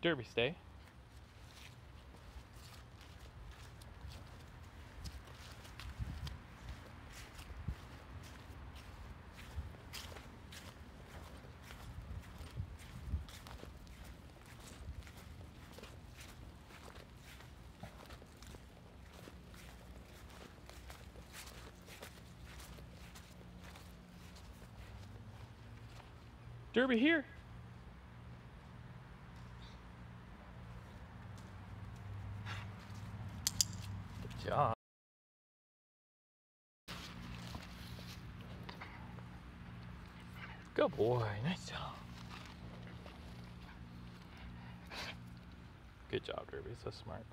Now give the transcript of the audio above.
Derby stay. Derby here. Good. Good boy, nice job. Good job, Derby, so smart.